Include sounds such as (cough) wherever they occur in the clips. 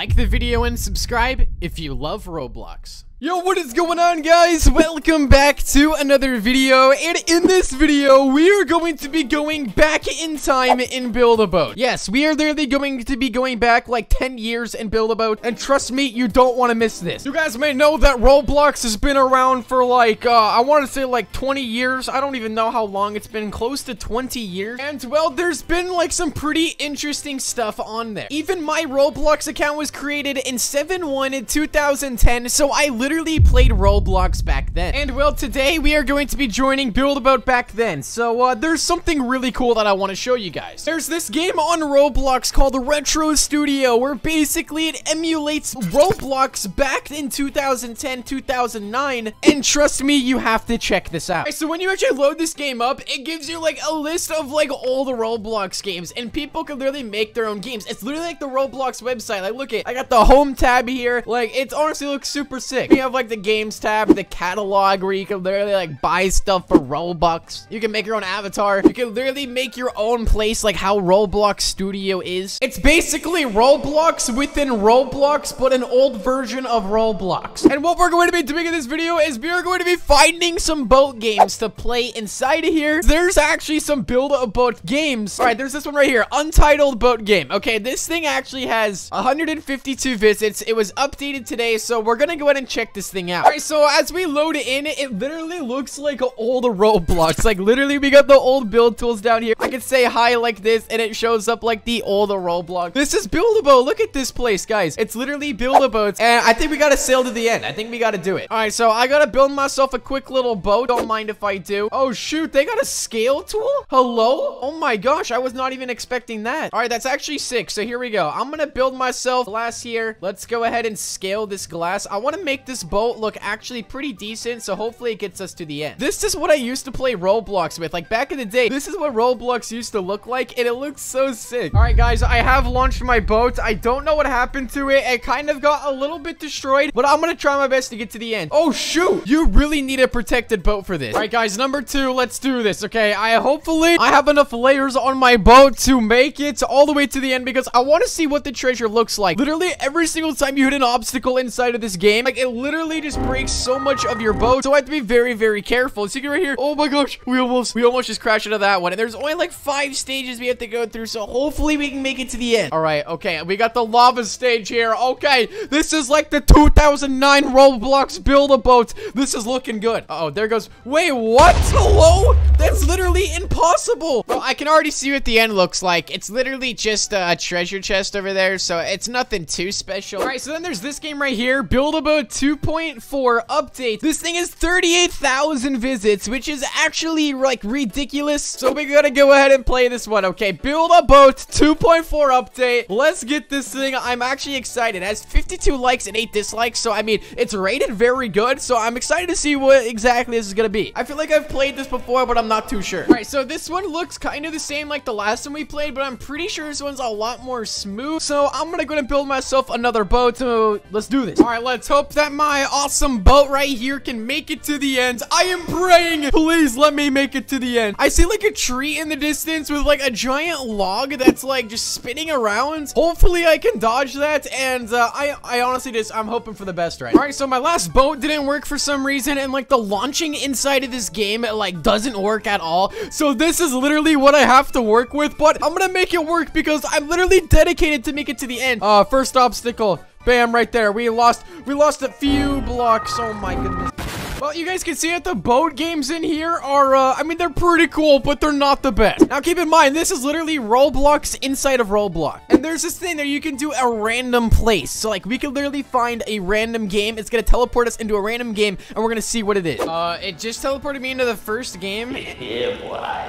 Like the video and subscribe if you love Roblox. Yo, what is going on, guys? Welcome back to another video, and in this video, we are going to be going back in time in Build-A-Boat. Yes, we are literally going to be going back like 10 years in Build-A-Boat, and trust me, you don't want to miss this. You guys may know that Roblox has been around for like, uh, I want to say like 20 years. I don't even know how long it's been, close to 20 years. And, well, there's been like some pretty interesting stuff on there. Even my Roblox account was created in 7-1 in 2010, so I literally literally played Roblox back then. And well, today we are going to be joining Build-A-Boat back then. So uh, there's something really cool that I want to show you guys. There's this game on Roblox called Retro Studio, where basically it emulates Roblox back in 2010, 2009. And trust me, you have to check this out. Right, so when you actually load this game up, it gives you like a list of like all the Roblox games, and people can literally make their own games. It's literally like the Roblox website. Like, look at, I got the home tab here. Like, it honestly looks super sick have like the games tab, the catalog where you can literally like buy stuff for Robux. You can make your own avatar. You can literally make your own place like how Roblox Studio is. It's basically Roblox within Roblox, but an old version of Roblox. And what we're going to be doing in this video is we are going to be finding some boat games to play inside of here. There's actually some build-a-boat games. All right, there's this one right here, Untitled Boat Game. Okay, this thing actually has 152 visits. It was updated today, so we're going to go ahead and check check this thing out. All right, so as we load it in, it literally looks like old Roblox. (laughs) Like, literally, we got the old build tools down here. I can say hi like this, and it shows up like the old Roblox. This is Build-A-Boat. Look at this place, guys. It's literally Build-A-Boat, and I think we gotta sail to the end. I think we gotta do it. All right, so I gotta build myself a quick little boat. Don't mind if I do. Oh, shoot. They got a scale tool? Hello? Oh, my gosh. I was not even expecting that. All right, that's actually sick. So here we go. I'm gonna build myself glass here. Let's go ahead and scale this glass. I want to make this boat look actually pretty decent, so hopefully it gets us to the end. This is what I used to play Roblox with. Like, back in the day, this is what Roblox used to look like, and it looks so sick. All right, guys, I have launched my boat. I don't know what happened to it. It kind of got a little bit destroyed, but I'm gonna try my best to get to the end. Oh, shoot! You really need a protected boat for this. All right, guys, number two, let's do this, okay? I hopefully I have enough layers on my boat to make it all the way to the end because I want to see what the treasure looks like. Literally, every single time you hit an obstacle inside of this game, like, it literally just breaks so much of your boat. So I have to be very, very careful. See right here. Oh my gosh. We almost, we almost just crashed into that one. And there's only like five stages we have to go through. So hopefully we can make it to the end. All right. Okay. We got the lava stage here. Okay. This is like the 2009 Roblox Build-A-Boat. This is looking good. Uh oh there goes. Wait, what? Hello? That's literally impossible. Well, I can already see what the end looks like. It's literally just a treasure chest over there. So it's nothing too special. All right. So then there's this game right here. Build-A-Boat 2.0 1.4 update. This thing is 38,000 visits, which is actually like ridiculous. So we gotta go ahead and play this one. Okay, Build-A-Boat 2.4 update. Let's get this thing. I'm actually excited. It has 52 likes and 8 dislikes. So I mean, it's rated very good. So I'm excited to see what exactly this is gonna be. I feel like I've played this before, but I'm not too sure. All right, so this one looks kind of the same like the last one we played, but I'm pretty sure this one's a lot more smooth. So I'm gonna go and build myself another boat. So let's do this. All right, let's hope that my awesome boat right here can make it to the end. I am praying. Please let me make it to the end. I see like a tree in the distance with like a giant log that's like just spinning around. Hopefully I can dodge that. And uh, I, I honestly just, I'm hoping for the best right All right, so my last boat didn't work for some reason. And like the launching inside of this game, it like doesn't work at all. So this is literally what I have to work with. But I'm gonna make it work because I'm literally dedicated to make it to the end. Uh, first obstacle. Bam, right there. We lost, we lost a few blocks. Oh my goodness. Well, you guys can see that the boat games in here are, uh, I mean, they're pretty cool, but they're not the best. Now, keep in mind, this is literally Roblox inside of Roblox. And there's this thing that you can do a random place. So, like, we can literally find a random game. It's going to teleport us into a random game, and we're going to see what it is. Uh, it just teleported me into the first game. (laughs) Yeah, boy.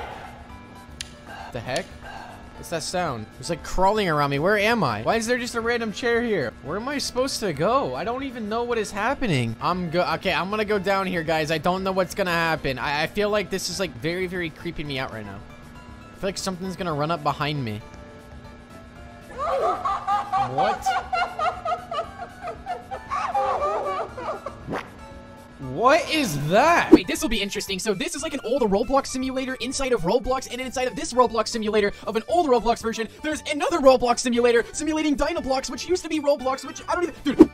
The heck? What's that sound? It's like crawling around me. Where am I? Why is there just a random chair here? Where am I supposed to go? I don't even know what is happening. I'm go okay, I'm gonna go down here, guys. I don't know what's gonna happen. I, I feel like this is like very, very creeping me out right now. I feel like something's gonna run up behind me. What? What is that? Wait, this will be interesting. So this is like an old Roblox simulator inside of Roblox, and inside of this Roblox simulator of an old Roblox version, there's another Roblox simulator simulating DynaBlocks, which used to be Roblox, which I don't even- Dude,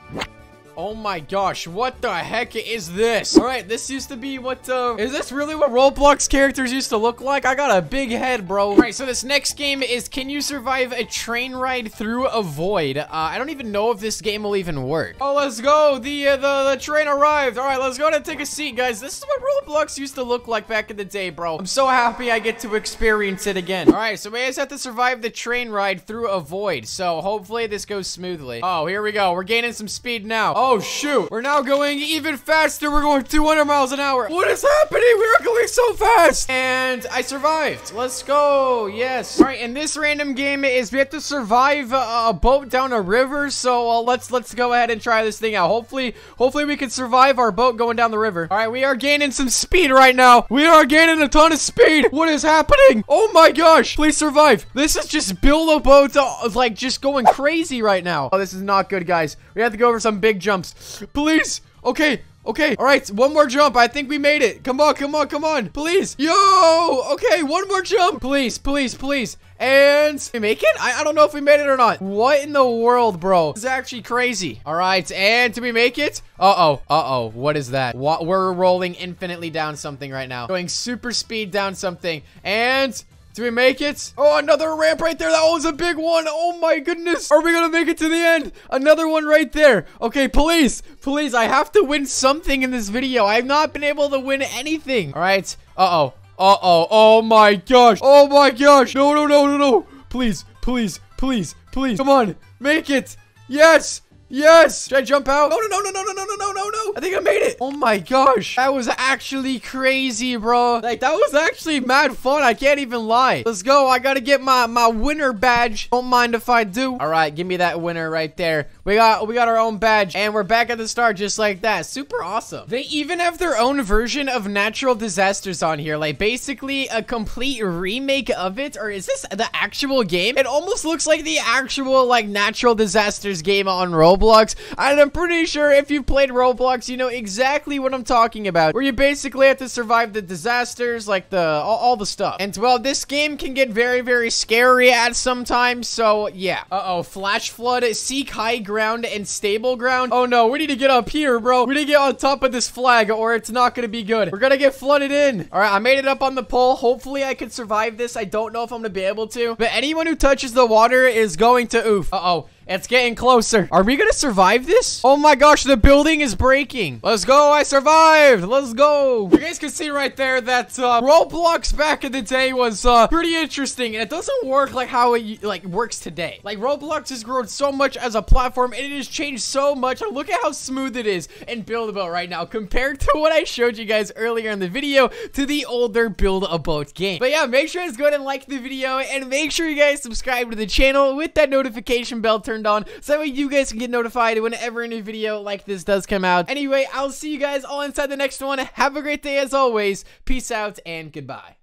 Oh my gosh, what the heck is this? Alright, this used to be what, uh, is this really what Roblox characters used to look like? I got a big head, bro. Alright, so this next game is Can You Survive a Train Ride Through a Void? Uh, I don't even know if this game will even work. Oh, let's go. The, uh, the, the train arrived. Alright, let's go and take a seat, guys. This is what Roblox used to look like back in the day, bro. I'm so happy I get to experience it again. Alright, so we just have to survive the train ride through a void. So hopefully this goes smoothly. Oh, here we go. We're gaining some speed now. Oh, shoot. We're now going even faster. We're going 200 miles an hour. What is happening? We are going so fast. And I survived. Let's go. Yes. All right, and this random game is we have to survive a, a boat down a river. So uh, let's let's go ahead and try this thing out. Hopefully, hopefully we can survive our boat going down the river. All right, we are gaining some speed right now. We are gaining a ton of speed. What is happening? Oh my gosh. Please survive. This is just build a boat, uh, like just going crazy right now. Oh, this is not good, guys. We have to go over some big jumps. Please. Okay. Okay. All right. One more jump. I think we made it. Come on. Come on. Come on. Please. Yo. Okay. One more jump. Please. Please. Please. And we make it? I, I don't know if we made it or not. What in the world, bro? This is actually crazy. All right. And did we make it? Uh-oh. Uh-oh. What is that? What? We're rolling infinitely down something right now. Going super speed down something. And... Do we make it? Oh, another ramp right there. That was a big one. Oh my goodness. Are we gonna make it to the end? Another one right there. Okay, please. Please, I have to win something in this video. I've not been able to win anything. All right. Uh-oh. Uh-oh. Oh my gosh. Oh my gosh. No, no, no, no, no. Please, please, please, please. Come on. Make it. Yes. Yes! Should I jump out? No, no, no, no, no, no, no, no, no, no! I think I made it! Oh my gosh! That was actually crazy, bro. Like, that was actually mad fun. I can't even lie. Let's go. I gotta get my, my winner badge. Don't mind if I do. All right, give me that winner right there. We got we got our own badge, and we're back at the start just like that. Super awesome. They even have their own version of natural disasters on here. Like, basically a complete remake of it. Or is this the actual game? It almost looks like the actual, like, natural disasters game on Roblox. And I'm pretty sure if you've played Roblox, you know exactly what I'm talking about, where you basically have to survive the disasters, like the, all, all the stuff. And well, this game can get very, very scary at sometimes, so yeah. Uh-oh, flash flood, seek high ground and stable ground. Oh no, we need to get up here, bro. We need to get on top of this flag or it's not gonna be good. We're gonna get flooded in. All right, I made it up on the pole. Hopefully I can survive this. I don't know if I'm gonna be able to, but anyone who touches the water is going to oof. Uh-oh. It's getting closer. Are we gonna survive this? Oh my gosh, the building is breaking. Let's go, I survived. Let's go. You guys can see right there that uh, Roblox back in the day was uh, pretty interesting. And it doesn't work like how it like works today. Like Roblox has grown so much as a platform and it has changed so much. Look at how smooth it is in Build-A-Boat right now compared to (laughs) what I showed you guys earlier in the video to the older Build-A-Boat game. But yeah, make sure to go ahead and like the video and make sure you guys subscribe to the channel with that notification bell turned on so that way you guys can get notified whenever a new video like this does come out. Anyway, I'll see you guys all inside the next one. Have a great day as always. Peace out and goodbye.